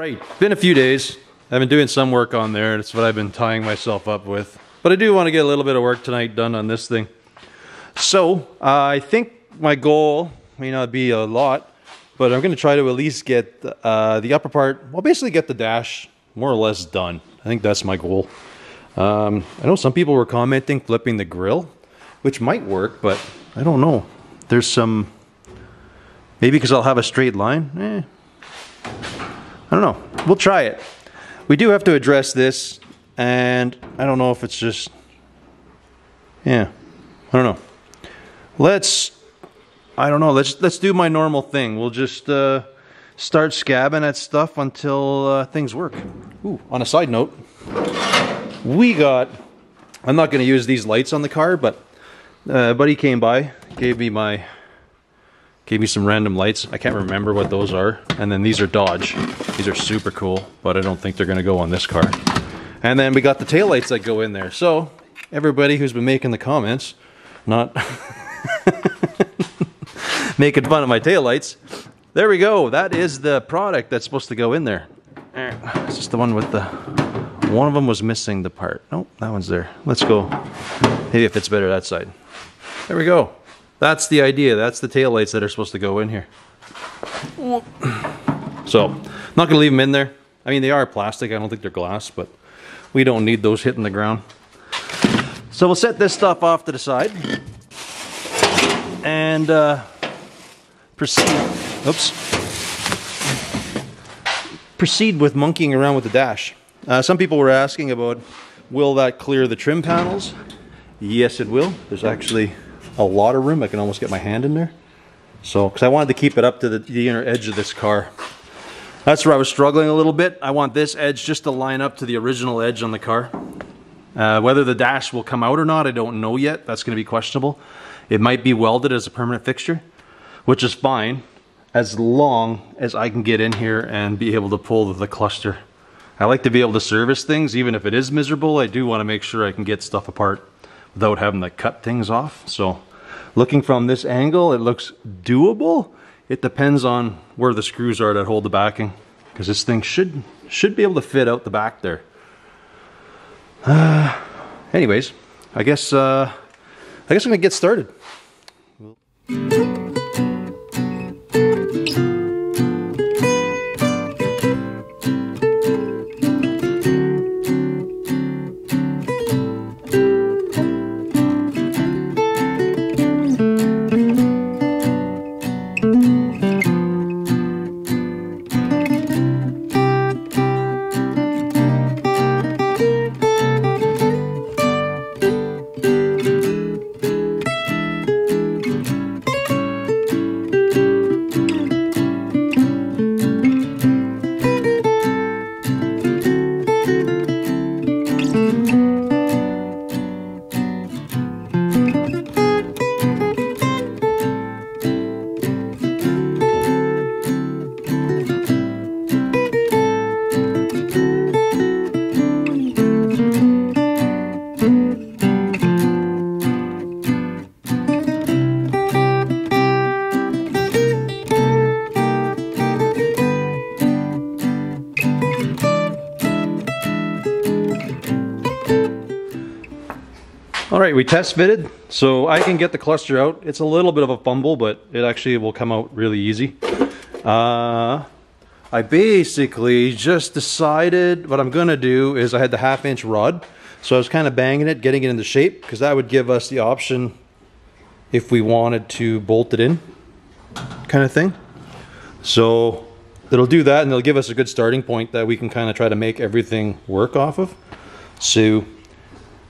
right, been a few days. I've been doing some work on there. That's what I've been tying myself up with. But I do want to get a little bit of work tonight done on this thing. So uh, I think my goal may not be a lot, but I'm going to try to at least get uh, the upper part, well, basically get the dash more or less done. I think that's my goal. Um, I know some people were commenting flipping the grill, which might work, but I don't know. There's some, maybe because I'll have a straight line. Eh, I don't know. We'll try it. We do have to address this, and I don't know if it's just, yeah, I don't know. Let's, I don't know. Let's let's do my normal thing. We'll just uh, start scabbing at stuff until uh, things work. Ooh, on a side note, we got. I'm not going to use these lights on the car, but uh, buddy came by, gave me my Gave me some random lights. I can't remember what those are. And then these are Dodge. These are super cool, but I don't think they're gonna go on this car. And then we got the tail lights that go in there. So everybody who's been making the comments, not making fun of my tail lights, there we go. That is the product that's supposed to go in there. It's just the one with the, one of them was missing the part. Nope, that one's there. Let's go. Maybe it fits better that side. There we go. That's the idea. That's the tail lights that are supposed to go in here. So, not gonna leave them in there. I mean, they are plastic. I don't think they're glass, but we don't need those hitting the ground. So we'll set this stuff off to the side and uh, proceed. Oops. Proceed with monkeying around with the dash. Uh, some people were asking about, will that clear the trim panels? Yes, it will. There's actually a lot of room. I can almost get my hand in there. So, because I wanted to keep it up to the, the inner edge of this car. That's where I was struggling a little bit. I want this edge just to line up to the original edge on the car. Uh, whether the dash will come out or not, I don't know yet. That's going to be questionable. It might be welded as a permanent fixture, which is fine as long as I can get in here and be able to pull the cluster. I like to be able to service things, even if it is miserable. I do want to make sure I can get stuff apart without having to cut things off. So Looking from this angle, it looks doable. It depends on where the screws are that hold the backing because this thing should should be able to fit out the back there. Uh, anyways, I guess uh, I guess I'm gonna get started. All right, we test fitted, so I can get the cluster out. It's a little bit of a fumble, but it actually will come out really easy. Uh, I basically just decided what I'm gonna do is I had the half inch rod, so I was kind of banging it, getting it into shape, because that would give us the option if we wanted to bolt it in, kind of thing. So it'll do that and it'll give us a good starting point that we can kind of try to make everything work off of. So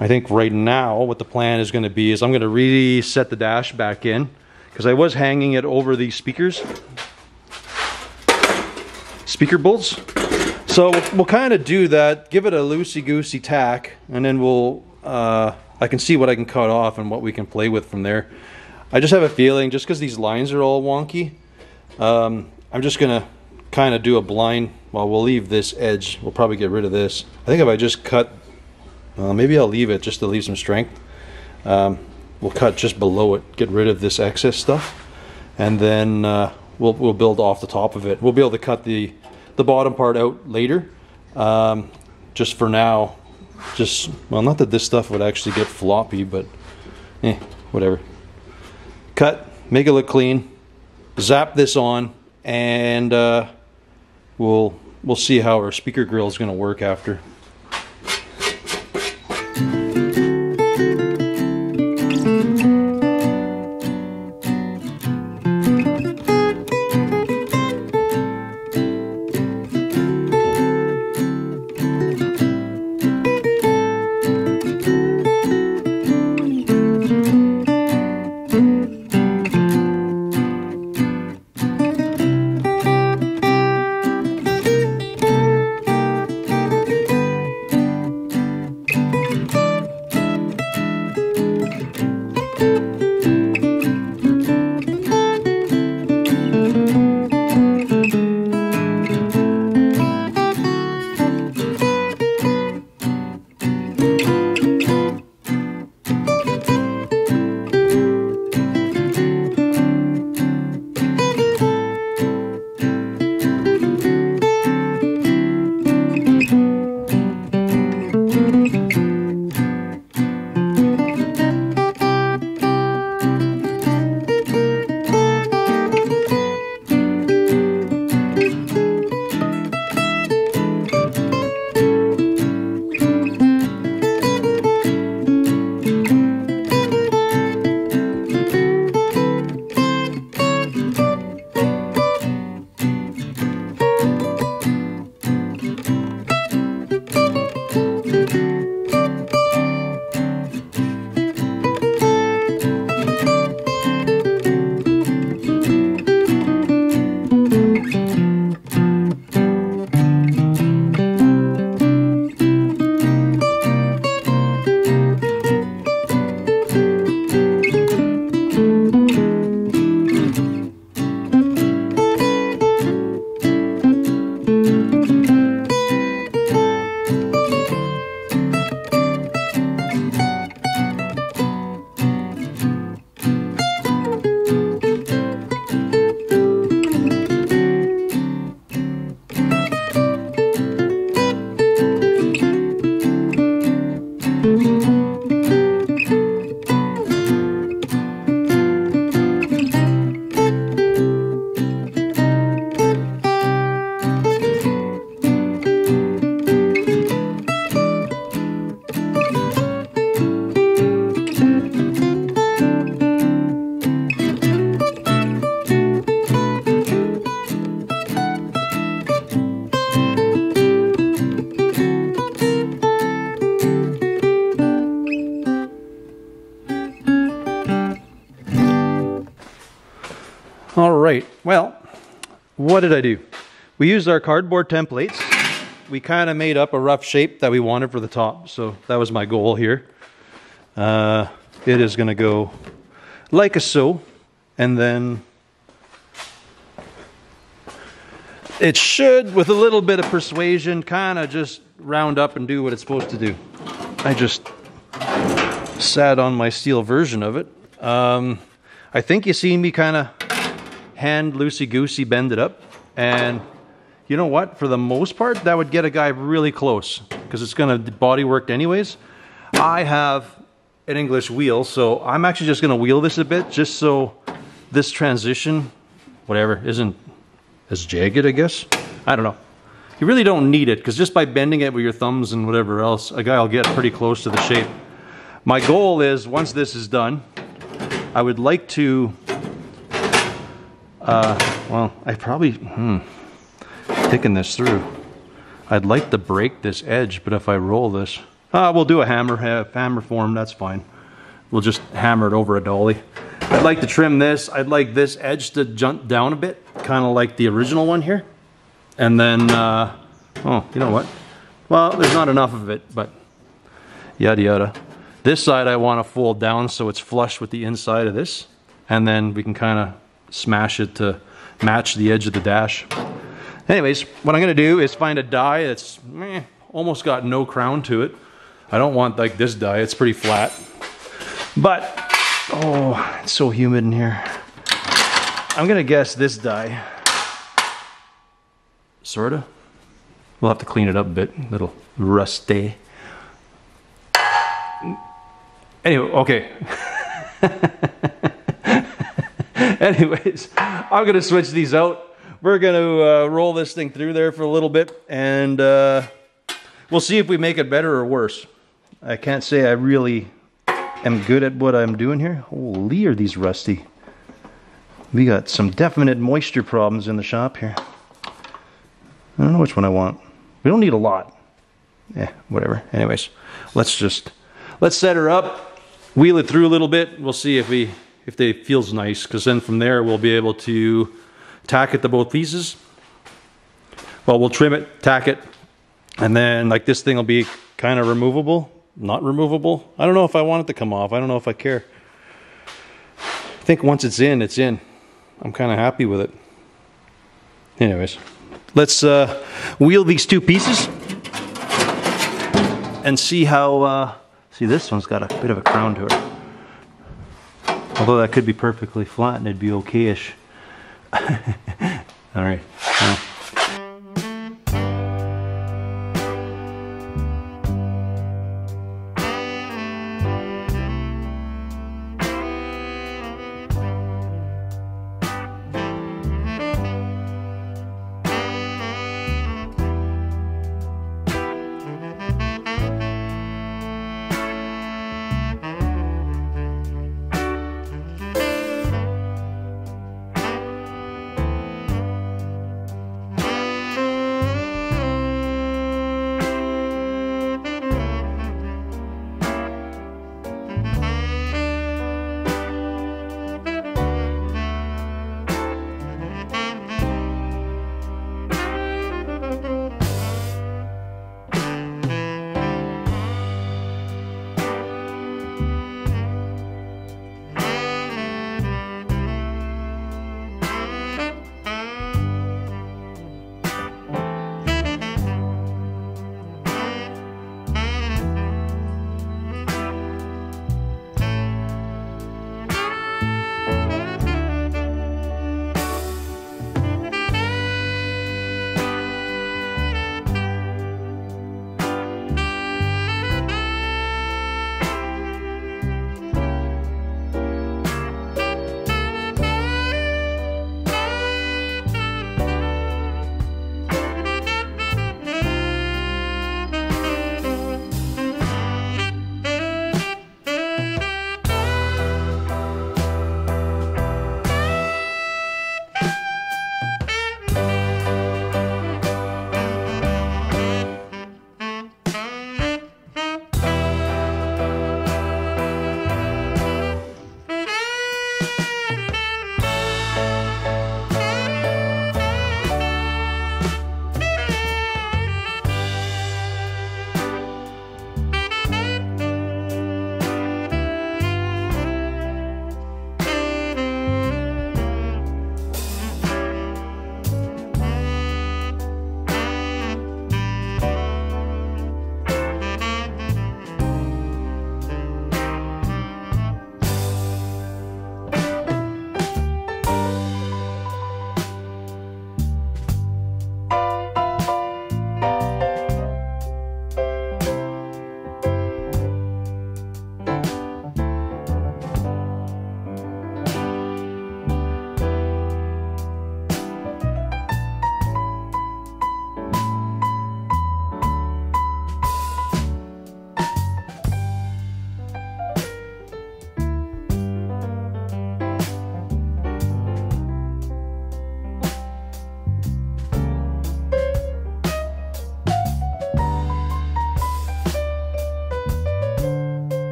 I think right now what the plan is going to be is I'm going to reset the dash back in because I was hanging it over these speakers, speaker bolts. So we'll, we'll kind of do that, give it a loosey-goosey tack, and then we'll, uh, I can see what I can cut off and what we can play with from there. I just have a feeling, just because these lines are all wonky, um, I'm just going to kind of do a blind, well, we'll leave this edge. We'll probably get rid of this. I think if I just cut uh, maybe I'll leave it just to leave some strength. Um, we'll cut just below it, get rid of this excess stuff, and then uh, we'll, we'll build off the top of it. We'll be able to cut the, the bottom part out later. Um, just for now, just, well, not that this stuff would actually get floppy, but eh, whatever. Cut, make it look clean, zap this on, and uh, we'll, we'll see how our speaker grill is going to work after. What did I do? We used our cardboard templates. We kind of made up a rough shape that we wanted for the top, so that was my goal here. Uh, it is going to go like a so, and then it should, with a little bit of persuasion, kind of just round up and do what it's supposed to do. I just sat on my steel version of it. Um, I think you see me kind of hand loosey-goosey bend it up. And you know what? For the most part, that would get a guy really close because it's going to body worked anyways. I have an English wheel, so I'm actually just going to wheel this a bit just so this transition, whatever, isn't as jagged, I guess. I don't know. You really don't need it because just by bending it with your thumbs and whatever else, a guy will get pretty close to the shape. My goal is, once this is done, I would like to uh, well, I probably, hmm, this through. I'd like to break this edge, but if I roll this, uh, we'll do a hammer, hammer form, that's fine. We'll just hammer it over a dolly. I'd like to trim this. I'd like this edge to jump down a bit, kind of like the original one here. And then, uh, oh, you know what? Well, there's not enough of it, but yada yada. This side I want to fold down so it's flush with the inside of this. And then we can kind of smash it to match the edge of the dash. Anyways, what I'm gonna do is find a die that's eh, almost got no crown to it. I don't want like this die, it's pretty flat. But, oh, it's so humid in here. I'm gonna guess this die. Sorta. We'll have to clean it up a bit, a little rusty. Anyway, okay. Anyways, I'm gonna switch these out. We're gonna uh, roll this thing through there for a little bit and uh, we'll see if we make it better or worse. I can't say I really am good at what I'm doing here. Holy, are these rusty. We got some definite moisture problems in the shop here. I don't know which one I want. We don't need a lot. Yeah, whatever. Anyways, let's just, let's set her up, wheel it through a little bit. We'll see if we, if they feels nice, because then from there we'll be able to tack it to both pieces. Well, we'll trim it, tack it, and then like this thing will be kind of removable, not removable. I don't know if I want it to come off. I don't know if I care. I think once it's in, it's in. I'm kind of happy with it. Anyways, let's uh, wheel these two pieces and see how, uh, see this one's got a bit of a crown to her. Although that could be perfectly flat and it'd be okay-ish. All right. Well.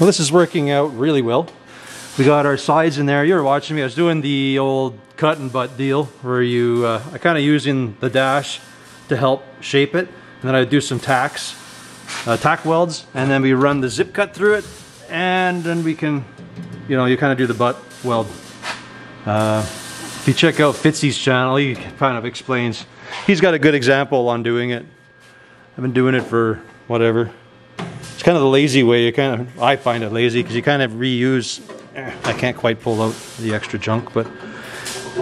Well this is working out really well. We got our sides in there. You were watching me. I was doing the old cut and butt deal where you, uh, I kind of using the dash to help shape it. And then I do some tacks, uh, tack welds, and then we run the zip cut through it. And then we can, you know, you kind of do the butt weld. Uh, if you check out Fitzee's channel, he kind of explains. He's got a good example on doing it. I've been doing it for whatever. Kind of the lazy way. You kind of, I find it lazy because you kind of reuse I can't quite pull out the extra junk, but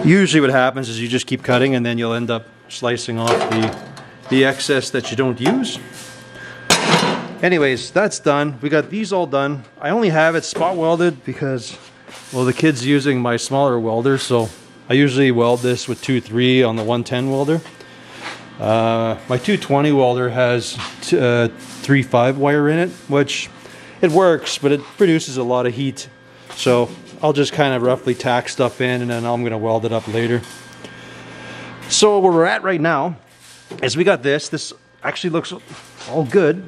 usually what happens is you just keep cutting and then you'll end up slicing off the, the excess that you don't use. Anyways, that's done. We got these all done. I only have it spot welded because, well, the kid's using my smaller welder, so I usually weld this with 2-3 on the 110 welder. Uh, my 220 welder has uh, 3.5 wire in it, which it works, but it produces a lot of heat so I'll just kind of roughly tack stuff in and then I'm going to weld it up later. So where we're at right now is we got this. This actually looks all good.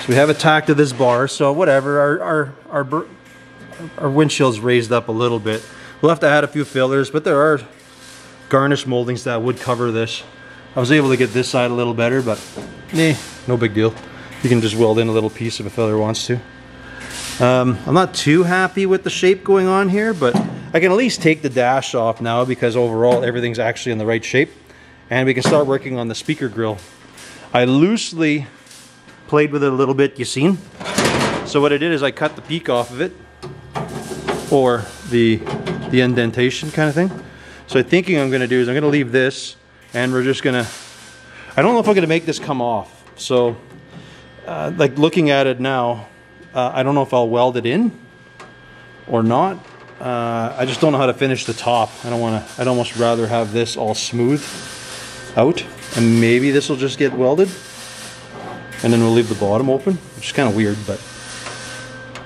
So we have it tacked to this bar. So whatever, our, our, our, our windshield's raised up a little bit. We'll have to add a few fillers, but there are garnish moldings that would cover this. I was able to get this side a little better, but eh, no big deal. You can just weld in a little piece if a filler wants to. Um, I'm not too happy with the shape going on here, but I can at least take the dash off now because overall everything's actually in the right shape. And we can start working on the speaker grill. I loosely played with it a little bit, you seen? So what I did is I cut the peak off of it, or the, the indentation kind of thing. So thinking I'm gonna do is I'm gonna leave this, and we're just gonna, I don't know if I'm gonna make this come off. So, uh, like looking at it now, uh, I don't know if I'll weld it in or not. Uh, I just don't know how to finish the top. I don't want to, I'd almost rather have this all smooth out and maybe this will just get welded and then we'll leave the bottom open, which is kind of weird, but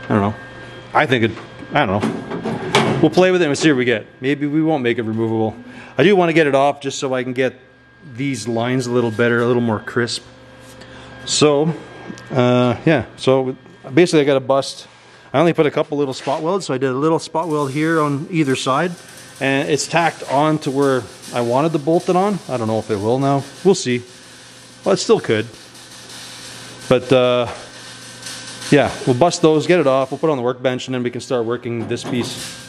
I don't know. I think it, I don't know. We'll play with it and see what we get. Maybe we won't make it removable. I do want to get it off just so I can get these lines a little better, a little more crisp. So, uh, yeah, so basically I got a bust. I only put a couple little spot welds, so I did a little spot weld here on either side. And it's tacked on to where I wanted to bolt it on. I don't know if it will now. We'll see. Well, it still could. But uh, yeah, we'll bust those, get it off, we'll put it on the workbench, and then we can start working this piece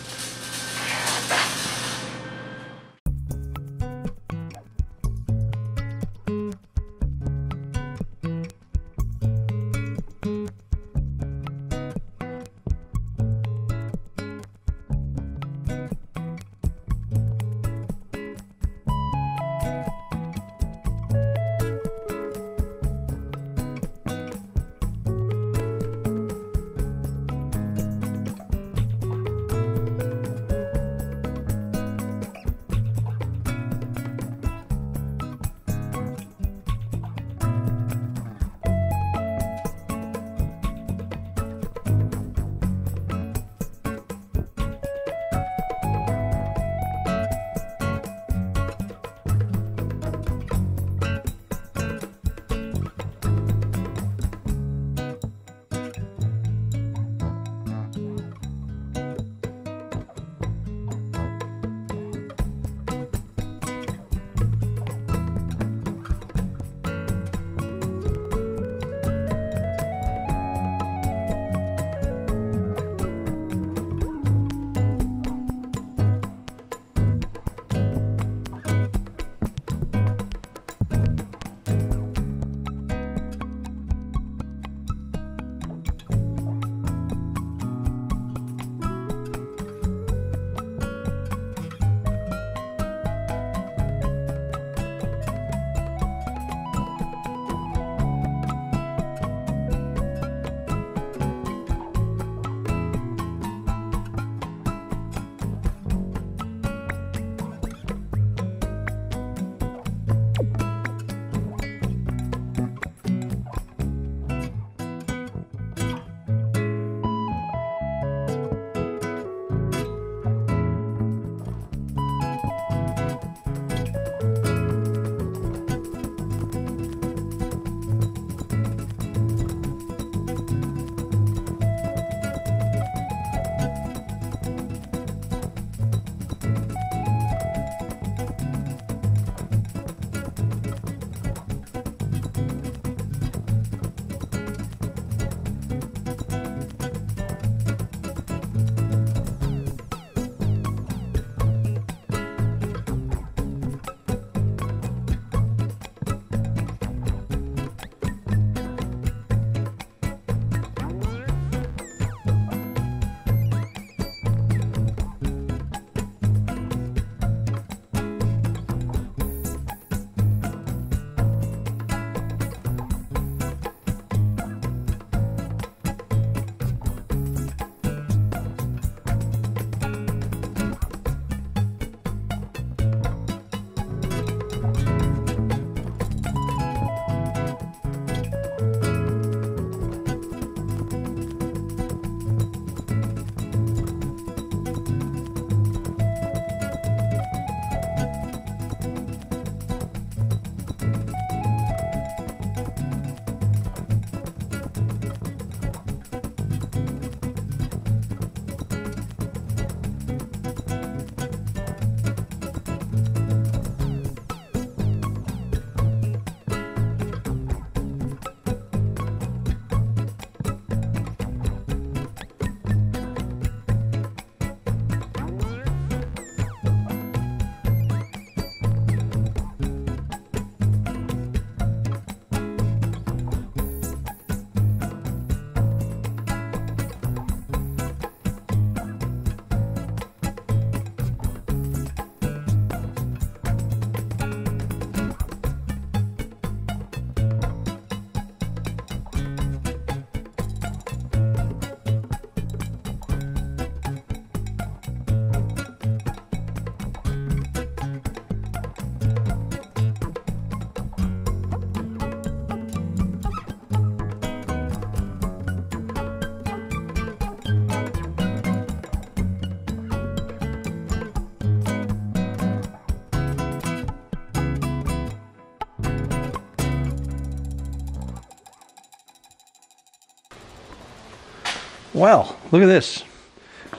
Well, look at this.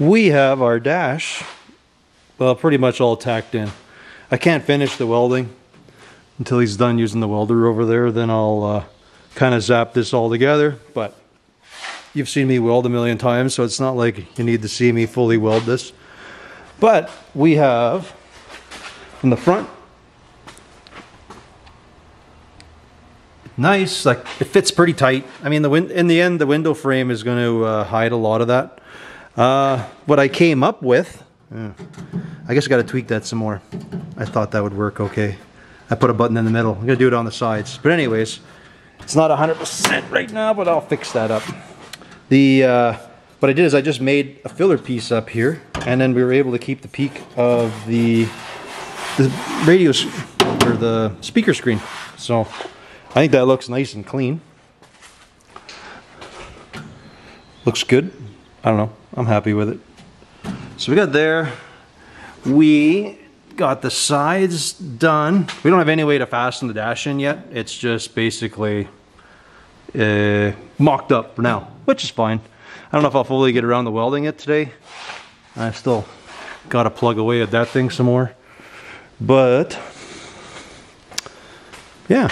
We have our dash, well, pretty much all tacked in. I can't finish the welding until he's done using the welder over there. Then I'll uh, kind of zap this all together. But you've seen me weld a million times, so it's not like you need to see me fully weld this. But we have from the front nice like it fits pretty tight. I mean the win- in the end the window frame is going to uh, hide a lot of that. Uh, what i came up with uh, i guess i got to tweak that some more. I thought that would work okay. I put a button in the middle. I'm going to do it on the sides. But anyways it's not 100% right now but i'll fix that up. The uh, what i did is i just made a filler piece up here and then we were able to keep the peak of the the radio or the speaker screen. So I think that looks nice and clean. Looks good. I don't know. I'm happy with it. So we got there. We got the sides done. We don't have any way to fasten the dash in yet. It's just basically uh, mocked up for now, which is fine. I don't know if I'll fully get around to welding it today. I still got to plug away at that thing some more. But yeah,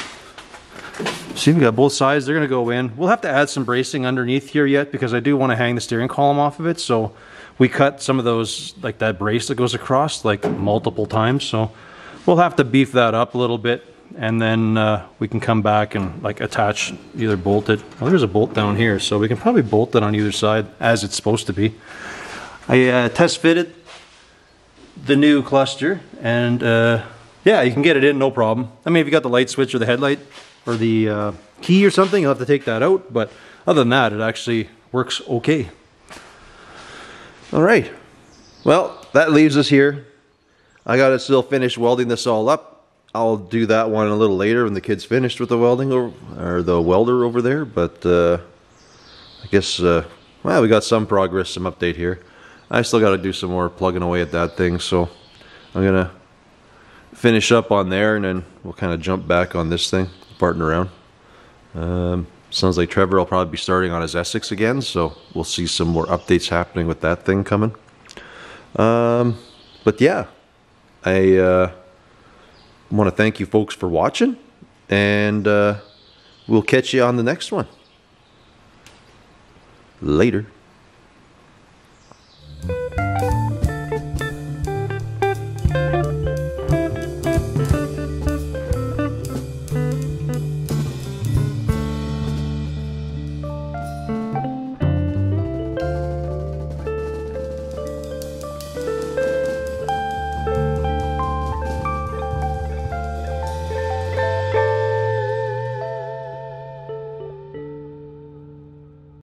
See, we got both sides. They're going to go in. We'll have to add some bracing underneath here yet because I do want to hang the steering column off of it. So we cut some of those, like that brace that goes across, like multiple times. So we'll have to beef that up a little bit and then uh, we can come back and like attach, either bolt it. Well, there's a bolt down here, so we can probably bolt it on either side as it's supposed to be. I uh, test fitted the new cluster and uh, yeah, you can get it in, no problem. I mean, if you got the light switch or the headlight, or the uh, key or something, you'll have to take that out. But other than that, it actually works okay. All right. Well, that leaves us here. I got to still finish welding this all up. I'll do that one a little later when the kid's finished with the welding or, or the welder over there. But uh, I guess, uh, well, we got some progress, some update here. I still got to do some more plugging away at that thing. So I'm going to finish up on there and then we'll kind of jump back on this thing farting around. Um, sounds like Trevor will probably be starting on his Essex again, so we'll see some more updates happening with that thing coming. Um, but yeah, I uh, want to thank you folks for watching, and uh, we'll catch you on the next one. Later.